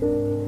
Amen.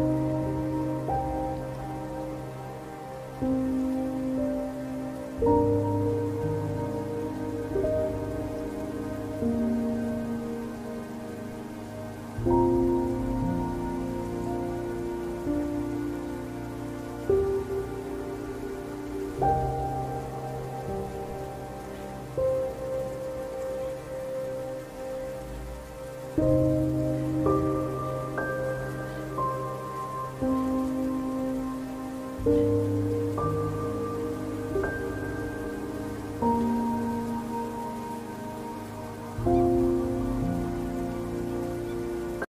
Amen.